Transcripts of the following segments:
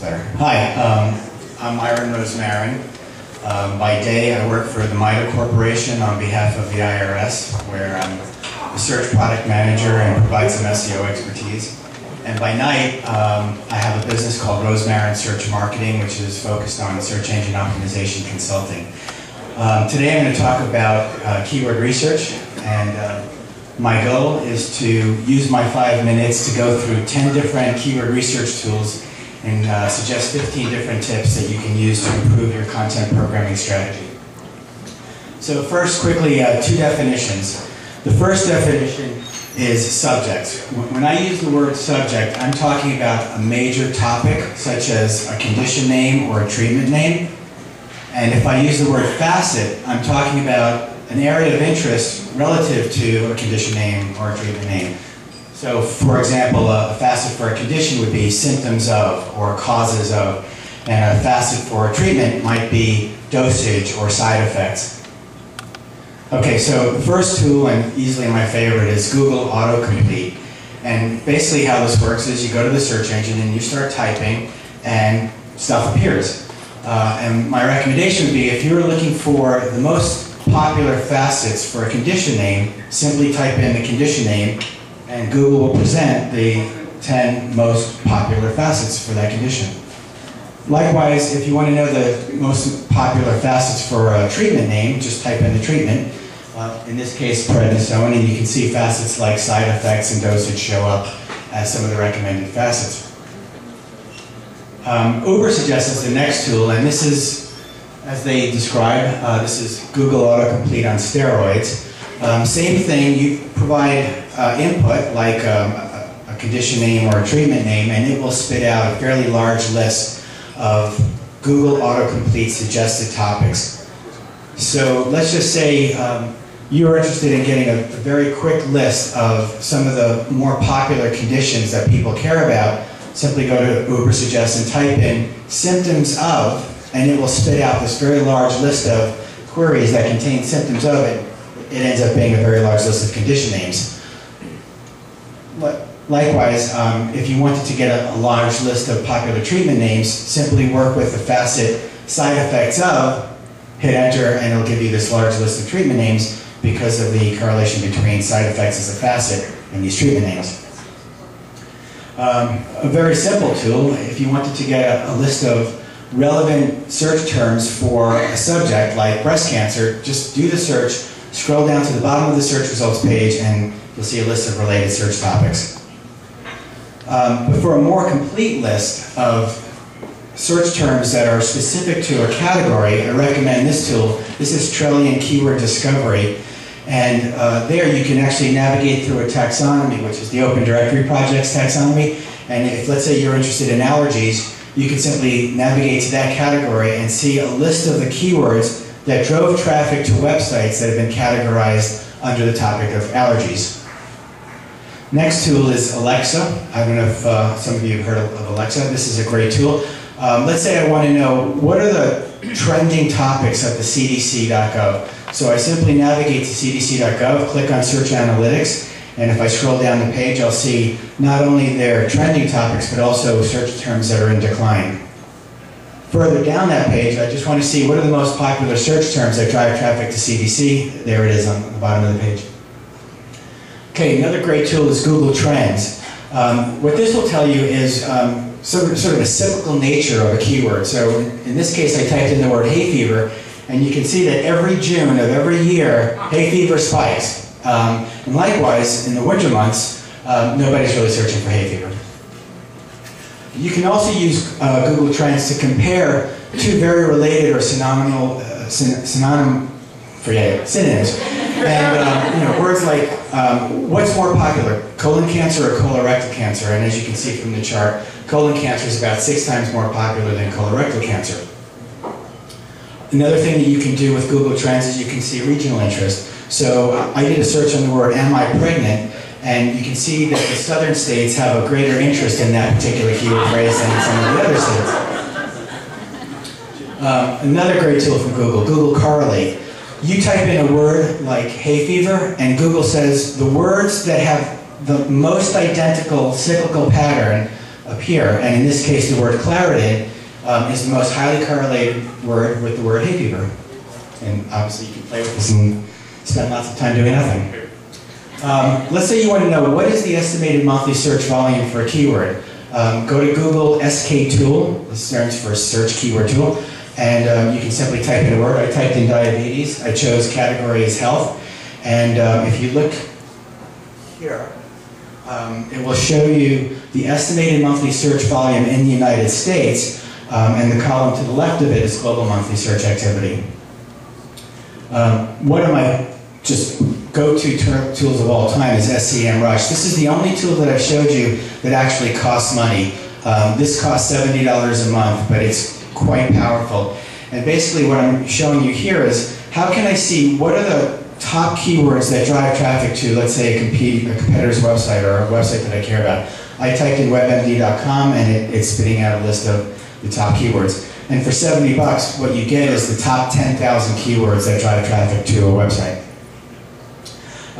better. Hi, um, I'm Myron Rosmarin. Um, by day, I work for the MITRE Corporation on behalf of the IRS, where I'm a search product manager and provide some SEO expertise. And by night, um, I have a business called Rosmarin Search Marketing, which is focused on search engine optimization consulting. Um, today, I'm going to talk about uh, keyword research, and uh, my goal is to use my five minutes to go through 10 different keyword research tools and uh, suggest 15 different tips that you can use to improve your content programming strategy. So first, quickly, uh, two definitions. The first definition is subject. When I use the word subject, I'm talking about a major topic, such as a condition name or a treatment name. And if I use the word facet, I'm talking about an area of interest relative to a condition name or a treatment name. So, for example, a facet for a condition would be symptoms of or causes of, and a facet for a treatment might be dosage or side effects. Okay, so the first tool, and easily my favorite, is Google Autocomplete. And basically how this works is you go to the search engine and you start typing, and stuff appears. Uh, and my recommendation would be if you're looking for the most popular facets for a condition name, simply type in the condition name and Google will present the 10 most popular facets for that condition. Likewise, if you want to know the most popular facets for a treatment name, just type in the treatment. Uh, in this case, prednisone, and you can see facets like side effects and dosage show up as some of the recommended facets. Um, Ubersuggest is the next tool, and this is, as they describe, uh, this is Google Autocomplete on steroids. Um, same thing, you provide uh, input like um, a, condition name or a treatment name and it will spit out a fairly large list of Google autocomplete suggested topics. So let's just say um, you're interested in getting a, a very quick list of some of the more popular conditions that people care about. Simply go to Ubersuggest and type in symptoms of and it will spit out this very large list of queries that contain symptoms of it it ends up being a very large list of condition names. Likewise, um, if you wanted to get a, a, large list of popular treatment names, simply work with the facet side effects of, hit enter, and it'll give you this large list of treatment names because of the correlation between side effects as a facet and these treatment names. Um, a very simple tool, if you wanted to get a, a list of relevant search terms for a subject like breast cancer, just do the search, Scroll down to the bottom of the search results page and you'll see a list of related search topics. Um, but for a more complete list of search terms that are specific to a category, I recommend this tool. This is Trellian Keyword Discovery. And uh, there you can actually navigate through a taxonomy, which is the Open Directory Project's taxonomy. And if, let's say, you're interested in allergies, you can simply navigate to that category and see a list of the keywords that drove traffic to websites that have been categorized under the topic of allergies. Next tool is Alexa. I don't know if uh, some of you have heard of Alexa. This is a great tool. Um, let's say I want to know what are the trending topics at the cdc.gov. So I simply navigate to cdc.gov, click on Search Analytics, and if I scroll down the page, I'll see not only their trending topics, but also search terms that are in decline. Further down that page, I just want to see what are the most popular search terms that drive traffic to CDC. There it is on the bottom of the page. Okay, another great tool is Google Trends. Um, what this will tell you is um, sort, of, sort of a cyclical nature of a keyword. So in, this case, I typed in the word hay fever, and you can see that every June of every year, hay fever spikes. Um, and likewise, in the winter months, uh, nobody's really searching for hay fever. You can also use uh, Google Trends to compare two very related or synonymous, uh, syn synonym, forget synonyms. And um, you know, words like, um, what's more popular, colon cancer or colorectal cancer? And as you can see from the chart, colon cancer is about six times more popular than colorectal cancer. Another thing that you can do with Google Trends is you can see regional interest. So I did a search on the word, am I pregnant? And you can see that the southern states have a greater interest in that particular keyword phrase than some of the other states. Um, another great tool from Google, Google Correlate. You type in a word like hay fever, and Google says the words that have the most identical cyclical pattern appear. And in this case, the word Claritin um, is the most highly correlated word with the word hay fever. And obviously, you can play with this and spend lots of time doing nothing. Um, let's say you want to know what is the estimated monthly search volume for a keyword. Um, go to Google SK Tool, this stands for Search Keyword Tool, and um, you can simply type in a word. I typed in diabetes. I chose category as health, and um, if you look here, um, it will show you the estimated monthly search volume in the United States, um, and the column to the left of it is global monthly search activity. One of my just go-to tools of all time is SEMrush. This is the only tool that I've showed you that actually costs money. Um, this costs $70 a month, but it's quite powerful. And basically what I'm showing you here is how can I see what are the top keywords that drive traffic to, let's say, a, compete, a competitor's website or a website that I care about. I typed in webmd.com and it, it's spitting out a list of the top keywords. And for 70 bucks, what you get is the top 10,000 keywords that drive traffic to a website.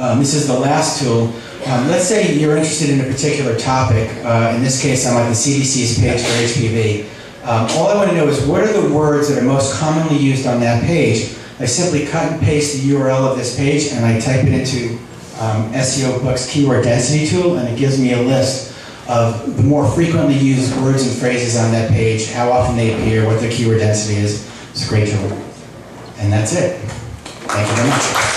Um, this is the last tool. Um, let's say you're interested in a particular topic. Uh, in this case, I'm at the CDC's page for HPV. Um, all I want to know is what are the words that are most commonly used on that page. I simply cut and paste the URL of this page and I type it into um, SEO Book's keyword density tool and it gives me a list of the more frequently used words and phrases on that page, how often they appear, what their keyword density is. It's a great tool. And that's it. Thank you very much.